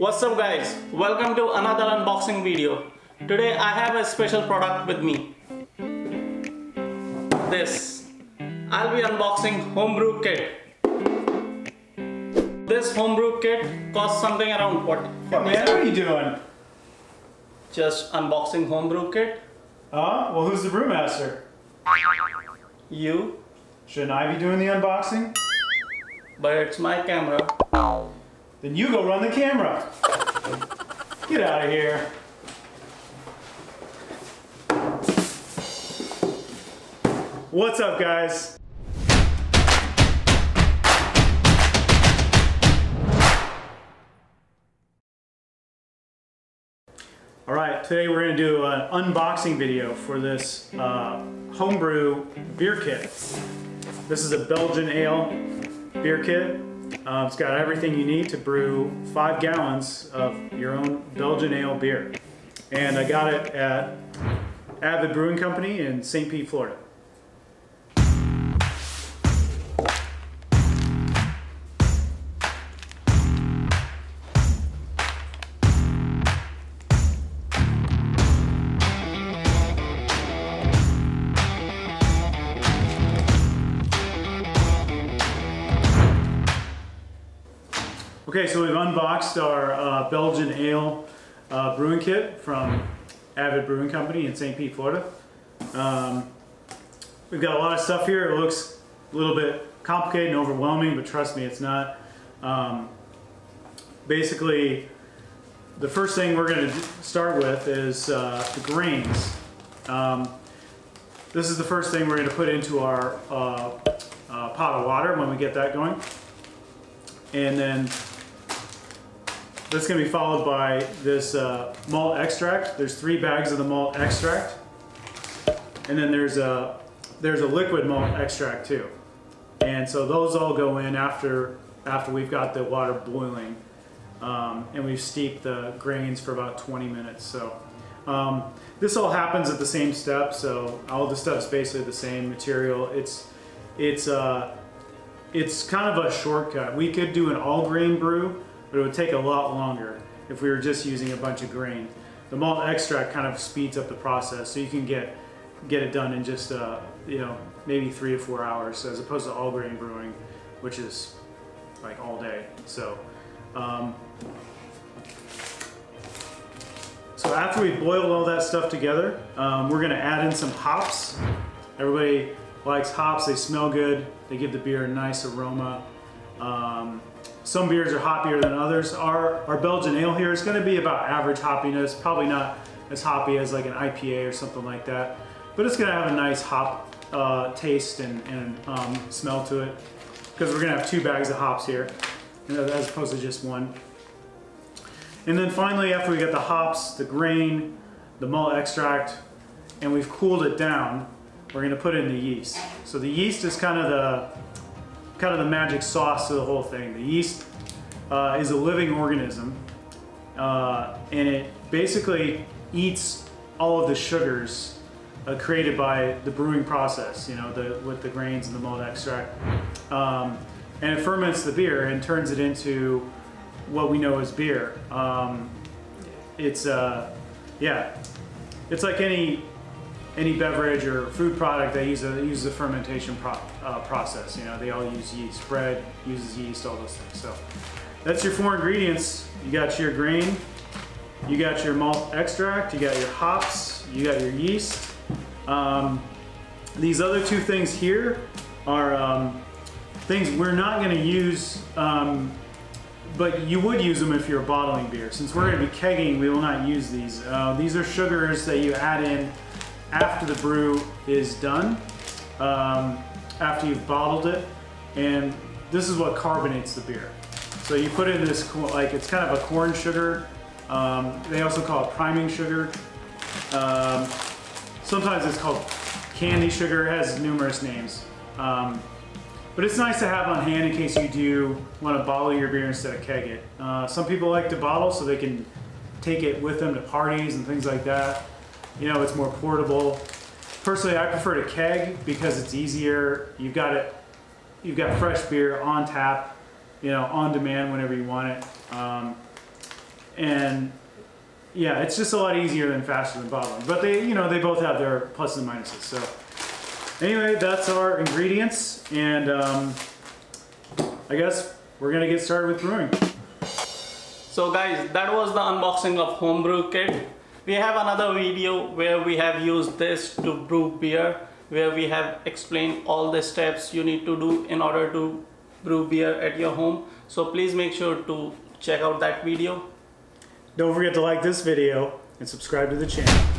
What's up guys? Welcome to another unboxing video. Today I have a special product with me. This. I'll be unboxing homebrew kit. This homebrew kit costs something around what? Hey man, what are you doing? Just unboxing homebrew kit. Uh, well who's the brewmaster? You. Shouldn't I be doing the unboxing? But it's my camera. Then you go run the camera. Get out of here. What's up guys? All right, today we're to do an unboxing video for this uh, homebrew beer kit. This is a Belgian ale beer kit. Uh, it's got everything you need to brew five gallons of your own Belgian ale beer. And I got it at Avid Brewing Company in St. Pete, Florida. Okay, so we've unboxed our uh, Belgian ale uh, brewing kit from Avid Brewing Company in St. Pete, Florida. Um, we've got a lot of stuff here. It looks a little bit complicated and overwhelming, but trust me, it's not. Um, basically, the first thing we're going to start with is uh, the grains. Um, this is the first thing we're going to put into our uh, uh, pot of water when we get that going. And then that's going to be followed by this uh, malt extract. There's three bags of the malt extract. And then there's a, there's a liquid malt extract too. And so those all go in after, after we've got the water boiling. Um, and we've steeped the grains for about 20 minutes. So um, this all happens at the same step. So all the steps basically the same material. It's, it's, uh, it's kind of a shortcut. We could do an all grain brew, but it would take a lot longer if we were just using a bunch of grain. The malt extract kind of speeds up the process, so you can get get it done in just uh, you know maybe three or four hours, as opposed to all grain brewing, which is like all day. So. Um, so after we boiled all that stuff together, um, we're gonna add in some hops. Everybody likes hops, they smell good, they give the beer a nice aroma. Um, some beers are hoppier than others. Our, our Belgian ale here is gonna be about average hoppiness, probably not as hoppy as like an IPA or something like that, but it's gonna have a nice hop uh, taste and, and um, smell to it because we're gonna have two bags of hops here as opposed to just one. And then finally, after we get the hops, the grain, the malt extract, and we've cooled it down, we're gonna put in the yeast. So the yeast is kind of the kind of the magic sauce to the whole thing. The yeast uh, is a living organism, uh, and it basically eats all of the sugars uh, created by the brewing process. You know, the, with the grains and the malt extract, um, and it ferments the beer and turns it into what we know as beer. Um, it's uh, yeah, it's like any any beverage or food product that uses a, uses a fermentation pro, uh, process. You know, they all use yeast. Bread uses yeast, all those things. So that's your four ingredients. You got your grain, you got your malt extract, you got your hops, you got your yeast. Um, these other two things here are um, things we're not going to use, um, but you would use them if you're bottling beer. Since we're going to be kegging, we will not use these. Uh, these are sugars that you add in after the brew is done, um, after you've bottled it, and this is what carbonates the beer. So you put in this, like it's kind of a corn sugar. Um, they also call it priming sugar. Um, sometimes it's called candy sugar. It has numerous names. Um, but it's nice to have on hand in case you do want to bottle your beer instead of keg it. Uh, some people like to bottle so they can take it with them to parties and things like that. You know, it's more portable. Personally, I prefer to keg because it's easier. You've got it, you've got fresh beer on tap, you know, on demand whenever you want it. Um, and yeah, it's just a lot easier than faster than bottling. But they, you know, they both have their pluses and minuses. So anyway, that's our ingredients, and um, I guess we're gonna get started with brewing. So guys, that was the unboxing of homebrew kit. We have another video where we have used this to brew beer, where we have explained all the steps you need to do in order to brew beer at your home. So please make sure to check out that video. Don't forget to like this video and subscribe to the channel.